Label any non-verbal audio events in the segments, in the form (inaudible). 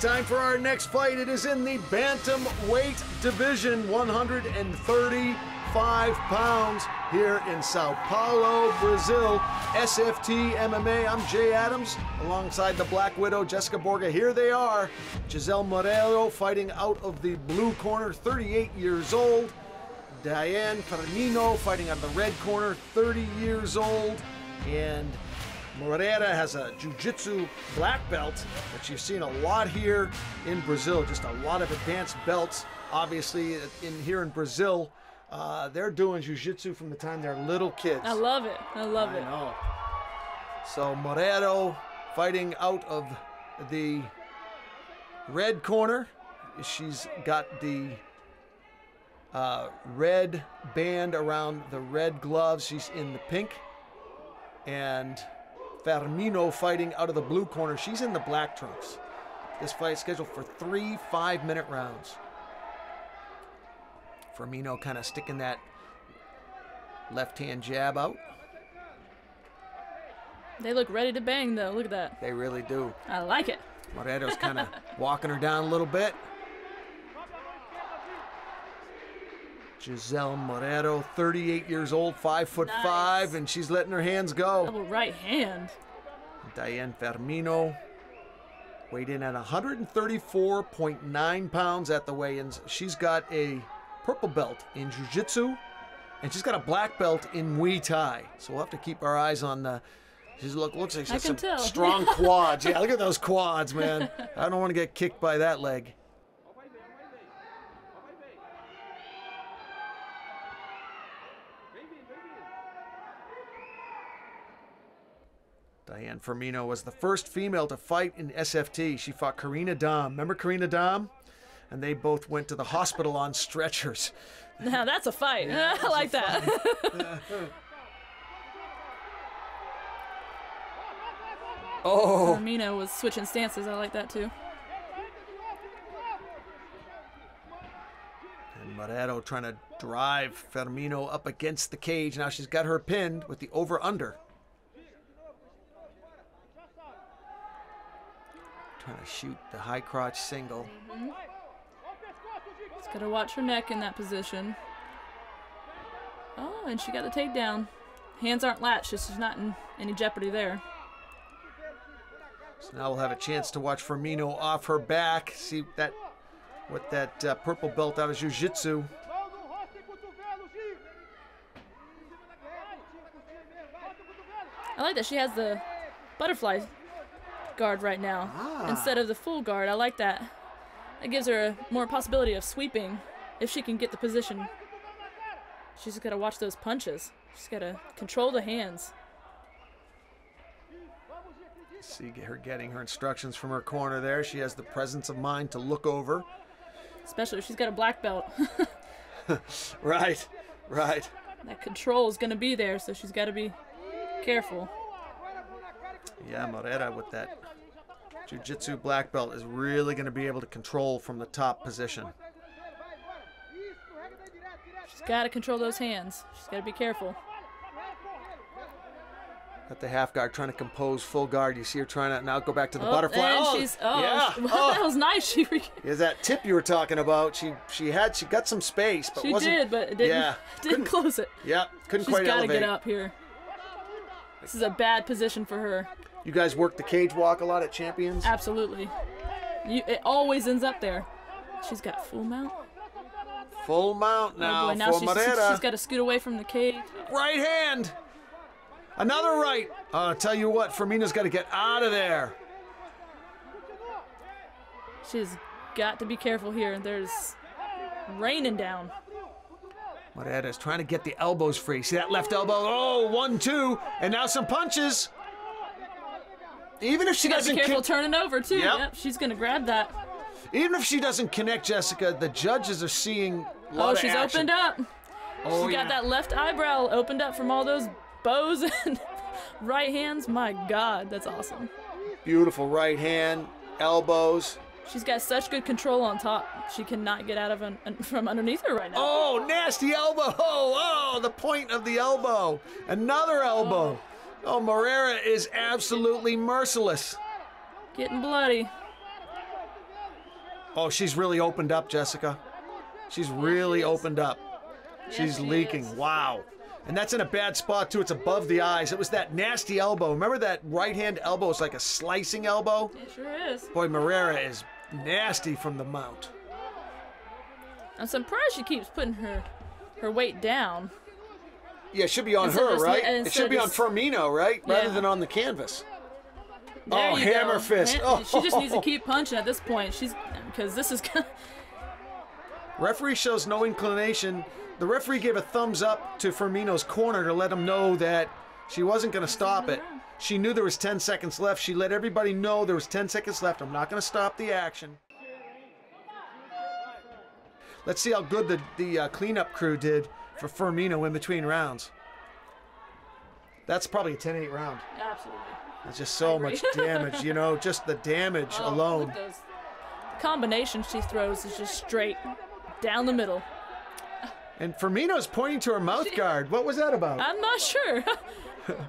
time for our next fight. It is in the bantamweight division, 135 pounds here in Sao Paulo, Brazil. SFT MMA. I'm Jay Adams alongside the Black Widow, Jessica Borga. Here they are. Gisele Moreno fighting out of the blue corner, 38 years old. Diane Firmino fighting out of the red corner, 30 years old. And Moreira has a jiu-jitsu black belt that you've seen a lot here in Brazil. Just a lot of advanced belts. Obviously, in here in Brazil, uh, they're doing jiu-jitsu from the time they're little kids. I love it. I love I it. know. So Moreira fighting out of the red corner. She's got the uh, red band around the red gloves. She's in the pink. And Firmino fighting out of the blue corner. She's in the black trunks. This fight is scheduled for three five-minute rounds. Firmino kind of sticking that left-hand jab out. They look ready to bang, though. Look at that. They really do. I like it. Moreira's kind of (laughs) walking her down a little bit. Gisele Moreira, 38 years old, five foot Nice. five, and she's letting her hands go. Double right hand. Diane Firmino weighed in at 134.9 pounds at the weigh-ins. She's got a purple belt in Jiu-Jitsu, and she's got a black belt in Muay Thai. So we'll have to keep our eyes on the. She's look looks like she I has can some tell. strong (laughs) quads. Yeah, look at those quads, man. I don't want to get kicked by that leg. Diane Firmino was the first female to fight in SFT. She fought Karina Dom. Remember Karina Dom? And they both went to the hospital on stretchers. (laughs) Now that's a fight. (laughs) I like that. (laughs) Oh, Firmino was switching stances. I like that too. and Moreira trying to drive Firmino up against the cage. Now she's got her pinned with the over-under. Trying to shoot the high crotch single. Just gotta watch her neck in that position. Oh, and she got the takedown. Hands aren't latched, so she's not in any jeopardy there. So now we'll have a chance to watch Firmino off her back, see that what that uh, purple belt out of jiu-jitsu. I like that she has the butterfly guard right now ah. instead of the full guard. I like that. That gives her a more possibility of sweeping if she can get the position. She's got to watch those punches. She's got to control the hands. See her getting her instructions from her corner there. She has the presence of mind to look over. Especially if she's got a black belt. (laughs) (laughs) Right, right. that control is going to be there, so she's got to be careful. Yeah, Moreira with that jiu-jitsu black belt is really going to be able to control from the top position. She's got to control those hands. She's got to be careful. Got the half guard trying to compose full guard. You see her trying to now go back to the Oh, butterfly. and oh, she's oh, yeah. (laughs) she- oh. that was nice. She Is (laughs) that tip you were talking about? She she had she got some space, but she did, but it didn't Yeah, (laughs) didn't close it. Yeah, couldn't She's quite got to elevate. get up here. This is a bad position for her. You guys work the cage walk a lot at Champions. Absolutely. You, it always ends up there. She's got full mount. Full mount Oh now boy, now for she's, she's got to scoot away from the cage. Right hand. Another right. Uh, I'll tell you what, Firmino's got to get out of there. She's got to be careful here. And there's raining down. Moreira's trying to get the elbows free. See that left elbow? Oh, one, two, and now some punches. Even if she She doesn't, be careful turning over too. Yep. Yep, she's gonna grab that. even if she doesn't connect, Jessica, the judges are seeing. Oh, she's opened up. Oh, she got that left eyebrow opened up from all those bows (laughs) and right hands. My God, that's awesome. Beautiful right hand, elbows. She's got such good control on top. She cannot get out of un- from underneath her right now. Oh, nasty elbow. (laughs) Oh, the point of the elbow. Another elbow. Oh, Oh, Moreira is absolutely merciless. Getting bloody. Oh, she's really opened up, Jessica. She's really opened up. She's she leaking. is. Wow. And that's in a bad spot, too. It's above the eyes. It was that nasty elbow. Remember that right hand elbow? It's like a slicing elbow. It sure is. Boy, Moreira is nasty from the mount. I'm surprised she keeps putting her her weight down. Yeah, it should be on Instead her, right? It should be on Firmino, right? Rather than on the canvas. There Oh, hammer go. fist. Ha- She just needs to Oh. keep punching at this point. She's because this is (laughs) Referee shows no inclination. The referee gave a thumbs up to Firmino's corner to let him know that she wasn't going to stop it. She knew there was 10 seconds left. She let everybody know there was 10 seconds left. I'm not going to stop the action. Let's see how good the, the uh, cleanup crew did for Firmino in between rounds. That's probably a 10-8 round. absolutely. That's just so much (laughs) damage, you know, just the damage Oh, alone. those. The combination she throws is just straight down the middle. And Firmino's pointing to her mouth guard. What was that about? I'm not sure. (laughs)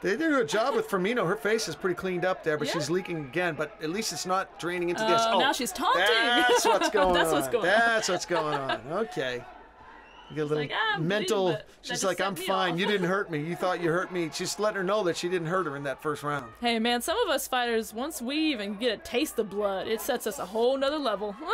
They did a good job with Firmino. Her face is pretty cleaned up there, but Yeah. she's leaking again. But at least it's not draining into this. Uh, Oh, now she's taunting. That's what's (laughs) going That's on. what's going on. That's what's going on. Okay. You get a little like, "Ah, I'm bleeding, mental. she's like, I'm fine. off." You didn't hurt (laughs) me. You thought you hurt me. Just let her know that she didn't hurt her in that first round. hey man, some of us fighters, once we even get a taste of blood, it sets us a whole nother level. (laughs)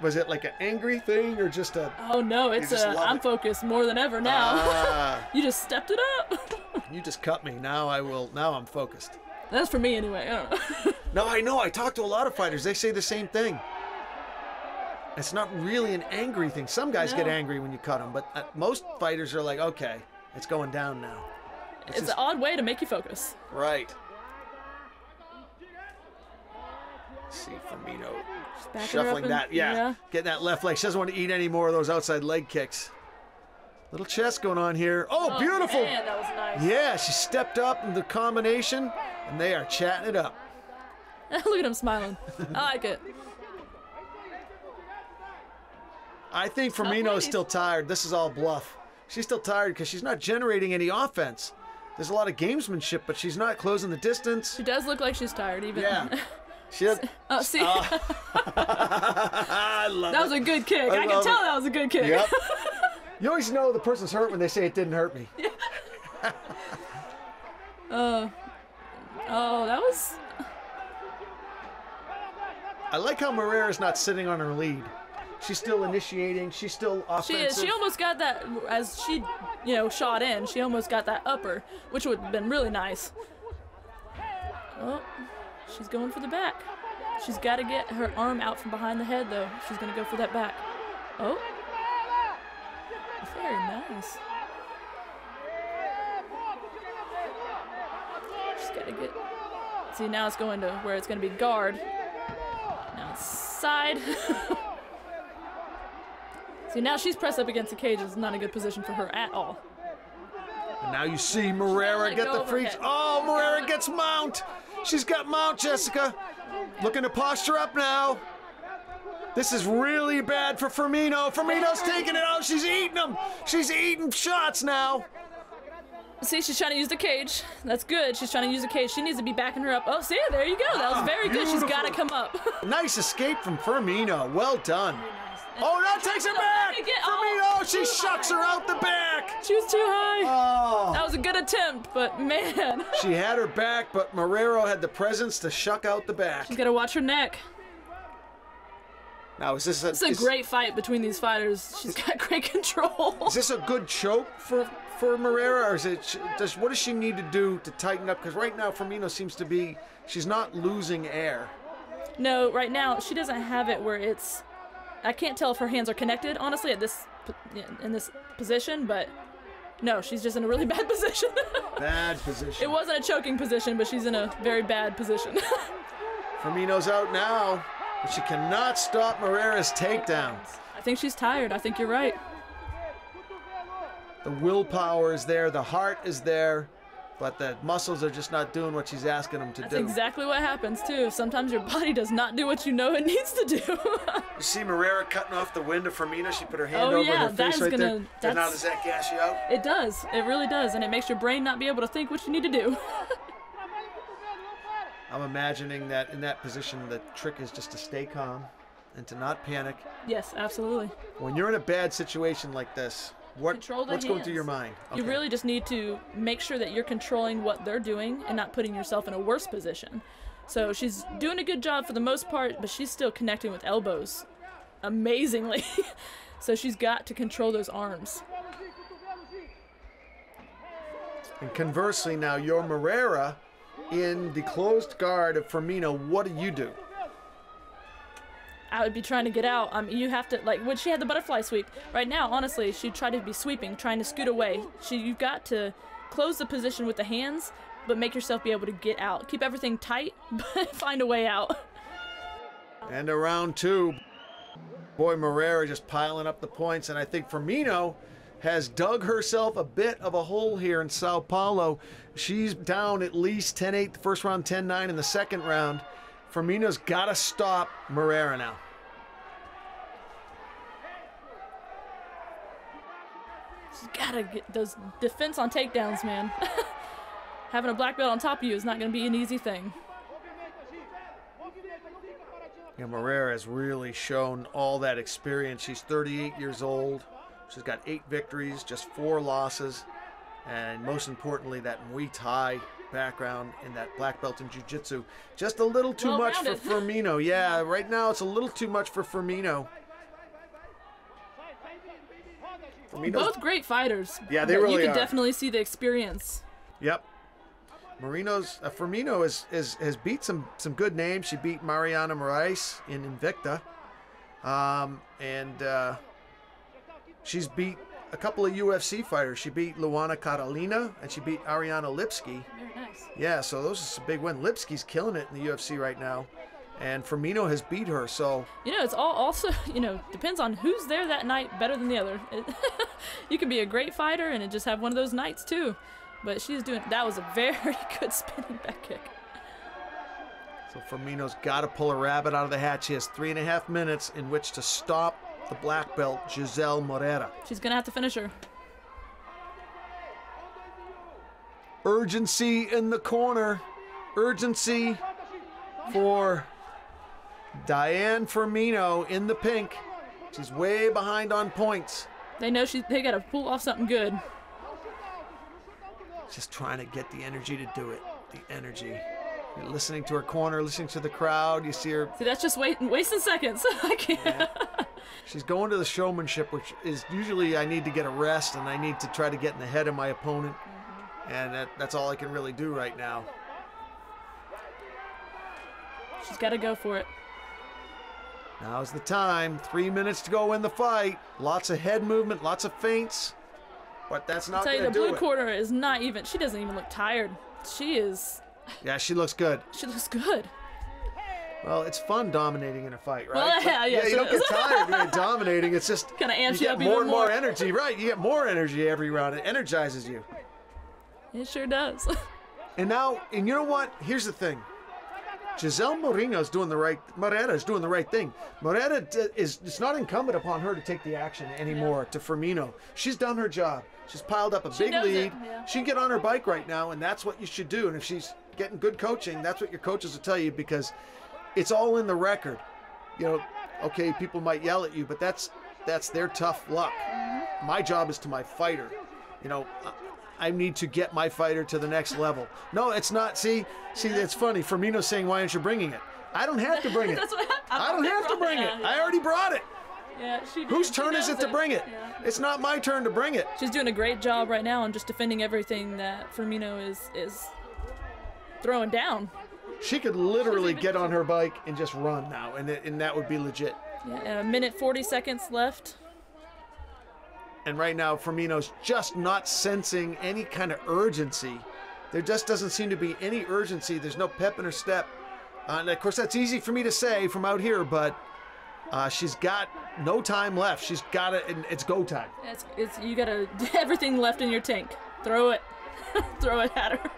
Was it like an angry thing or just a? oh no, it's love I'm it. focused more than ever now. Ah, (laughs) you just stepped it up. (laughs) you just cut me. Now I will. Now I'm focused. That's for me anyway. I don't know. (laughs) No, I know. I talk to a lot of fighters. They say the same thing. It's not really an angry thing. Some guys get angry when you cut them, but uh, most fighters are like, okay, it's going down now. it's just- an odd way to make you focus. Right. See Firmino Shuffling and- that, yeah, getting that left leg. She doesn't want to eat any more of those outside leg kicks. Little chest going on here. Oh, Oh, beautiful. Man, that was nice. Yeah, she stepped up in the combination, and they are chatting it up. (laughs) Look at him smiling. I like it. I think not Firmino is still tired. This is all bluff. She's still tired because she's not generating any offense. There's a lot of gamesmanship, but she's not closing the distance. She does look like she's tired, even. Yeah. (laughs) She oh, see, uh, (laughs) I love that it. was a good kick. I I, can tell it. that was a good kick. Yep. (laughs) You always know the person's hurt when they say it didn't hurt me. (laughs) Uh, oh, that was. I like how Moreira's not sitting on her lead. She's still initiating. She's still She offensive. is. She almost got that as she, you know, shot in. She almost got that upper, which would have been really nice. Oh, she's going for the back. She's got to get her arm out from behind the head, though. She's going to go for that back. Oh, very nice. She's got to get. See, now it's going to where it's going to be guard. Now it's side. (laughs) See, now she's pressed up against the cage. It's not a good position for her at all. And now you see Moreira get the overhead. Oh, Moreira gets mount. She's got mount, Jessica. Looking to posture up now. This is really bad for Firmino. Firmino's taking it out. She's eating them. She's eating shots now. See, she's trying to use the cage. That's good. She's trying to use the cage. She needs to be backing her up. Oh, see, there you go. That was ah, very good. She's got to come up. (laughs) Nice escape from Firmino. Well done. Oh, that takes her back. Again. Firmino, Oh, she shucks her out the back. she was too high. Oh. That was a good attempt, but man, (laughs) She had her back, but Moreira had the presence to shuck out the back. she's got to watch her neck. Now, is this a, It's a is, great fight between these fighters. She's got (laughs) great control. is this a good choke for for Moreira, or is it? Does what does she need to do to tighten up? Because right now, Firmino seems to be she's not losing air. No, right now she doesn't have it where it's. I can't tell if her hands are connected, honestly, at this in this position. But no, she's just in a really (laughs) bad position. (laughs) Bad position. it wasn't a choking position, but she's in a very bad position. (laughs) Firmino's out now, but she cannot stop Moreira's takedown. I think she's tired. I think you're right. The willpower is there, the heart is there, but the muscles are just not doing what she's asking them to That's do. That's exactly what happens too. Sometimes your body does not do what you know it needs to do. (laughs) You see Moreira cutting off the wind of Firmino. She put her hand Oh, over yeah, her face right gonna- there. And now does that gas you out? it does. It really does, and it makes your brain not be able to think what you need to do. (laughs) I'm imagining that in that position, the trick is just to stay calm and to not panic. Yes, absolutely. When you're in a bad situation like this, what, Control the what's going through your mind? You really just need to make sure that you're controlling what they're doing and not putting yourself in a worse position. So she's doing a good job for the most part, but she's still connecting with elbows amazingly. (laughs) so she's got to control those arms. And conversely, now you're Moreira in the closed guard of Firmino. What do you do? I would be trying to get out. Um, you have to like when she had the butterfly sweep. Right now, honestly, she'd try to be sweeping, trying to scoot away. She, you've got to close the position with the hands, but make yourself be able to get out. Keep everything tight, (laughs) but find a way out. And around two, boy, Moreira just piling up the points. And I think Firmino has dug herself a bit of a hole here in Sao Paulo. She's down at least 10 8 the first round, 10 9 in the second round. Firmino's got to stop Moreira now. She's gotta get those defense on takedowns, man. (laughs) Having a black belt on top of you is not gonna be an easy thing. Yeah, Moreira has really shown all that experience. She's 38 years old. She's got eight victories, just four losses, and most importantly, that Muay Thai background and that black belt in Jiu-Jitsu. Just a little too much for Well-rounded. (laughs) Firmino. Yeah, right now it's a little too much for Firmino. Firmino's Both great fighters. Yeah, they really You can are. definitely see the experience. Yep. Marino's uh, Firmino is, is has beat some some good names. She beat Mariana Moraes in Invicta, um, and uh, she's beat a couple of UFC fighters. She beat Luana Carolina and she beat Ariane Lipski. Very nice. Yeah, so those are some big wins. Lipski's killing it in the UFC right now, and Firmino has beat her. So You know, it's all also, (laughs) you know, depends on who's there that night better than the other. (laughs) It, (laughs) you can be a great fighter and just have one of those nights too. But she's doing, that was a very good spinning back kick. So Firmino's got to pull a rabbit out of the hat. She has three and a half minutes in which to stop the black belt Gisele Moreira. She's gonna have to finish her. Urgency in the corner. Urgency for Diane Firmino in the pink. She's way behind on points. They know she, they gotta pull off something good. Just trying to get the energy to do it. The energy. You're listening to her corner, listening to the crowd. You see her. See, that's just waiting, wasting seconds. (laughs) I can't. She's going to the showmanship, which is usually I need to get a rest and I need to try to get in the head of my opponent. Mm-hmm. And that, that's all I can really do right now. She's gotta go for it. Now's the time. Three minutes to go in the fight. Lots of head movement, lots of feints. But that's not tell you, going the to do blue it. corner is not even, she doesn't even look tired. She is, Yeah, she looks good. she looks good. Well, it's fun dominating in a fight, right? Well, (laughs) But- yeah, yes, you don't get tired you're (laughs) dominating. It's just Kinda amps you you get up more and more more. energy, right? You get more energy every round. It energizes you. It sure does. (laughs) And now, and you know what? Here's the thing. Gisele Moreno's doing the right. Moreta is doing the right thing. Moreta is. It's not incumbent upon her to take the action anymore to Firmino. She's done her job. She's piled up a She big lead. yeah. She can get on her bike right now, and that's what you should do. And if she's getting good coaching, that's what your coaches will tell you because it's all in the record. You know, okay, people might yell at you, but that's that's their tough luck. My job is to my fighter. You know, I- need to get my fighter to the next level. No, it's not. See, see, it's funny. Firmino's saying, "Why aren't you bringing it?" I don't have to bring (laughs) it. I don't have to bring it. I already brought it. Yeah, she did. Whose turn is knows it to bring it? Yeah. It's not my turn to bring it. She's doing a great job right now on just defending everything that Firmino is is throwing down. She could literally get on her bike and just run now, and it, and that would be legit. Yeah, a minute 40 seconds left. And right now, Firmino's just not sensing any kind of urgency. There just doesn't seem to be any urgency. There's no pep in her step. Uh, and of course, that's easy for me to say from out here, but uh, she's got no time left. She's got it, and it's go time. It's, it's you got (laughs) everything left in your tank. Throw it. (laughs) Throw it at her.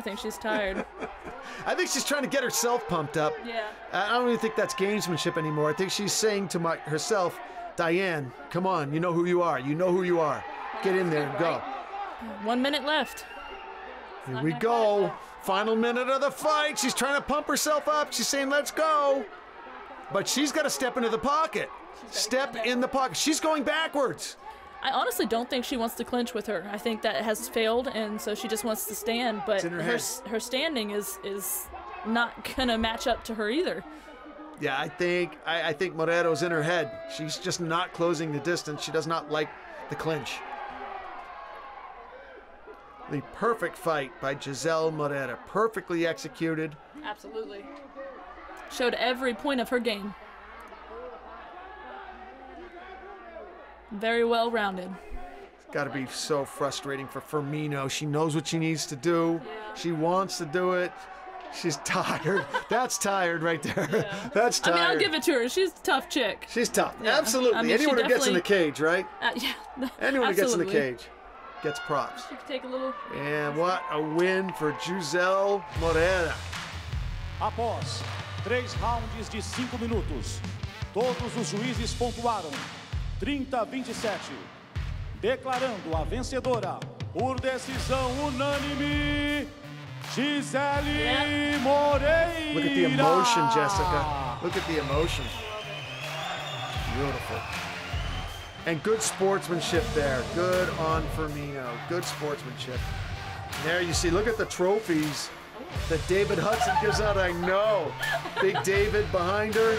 I think she's tired. (laughs) I think she's trying to get herself pumped up. Yeah. I don't even think that's gamesmanship anymore. I think she's saying to my, herself, Diane, come on, you know who you are. You know who you are. Get in there and go. One minute left. Here we go. Final minute of the fight. She's trying to pump herself up. She's saying, let's go. But she's got to step into the pocket. Step in the pocket. She's going backwards. I honestly don't think she wants to clinch with her. I think that has failed, and so she just wants to stand. But her her her standing is is not gonna match up to her either. Yeah, I think I, I think Moreira's in her head. She's just not closing the distance. She does not like the clinch. The perfect fight by Gisele Moreira. Perfectly executed. Absolutely. Showed every point of her game. Very well rounded. It's got to be so frustrating for Firmino. She knows what she needs to do. She wants to do it. She's tired. (laughs) That's tired right there. (laughs) That's tired. I mean, I'll give it to her. She's a tough chick. She's tough. Yeah. Absolutely. I mean, Anyone who gets in the cage, right? Uh, yeah. (laughs) Anyone who gets in the cage gets props. She could take a little. And what a win for Gisele Moreira. Após três rounds de cinco minutos, todos os juízes pontuaram 30 a 27, declarando a vencedora por decisão unânime, Gisele Moreira. Look at the emotion, Jessica. Look at the emotion. Beautiful. And good sportsmanship there. Good on Firmino. Good sportsmanship. There you see, look at the trophies that David Hudson gives out. I know. Big David behind her.